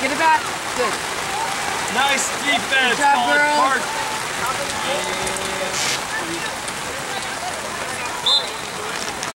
Get it back. Good. Nice defense. Good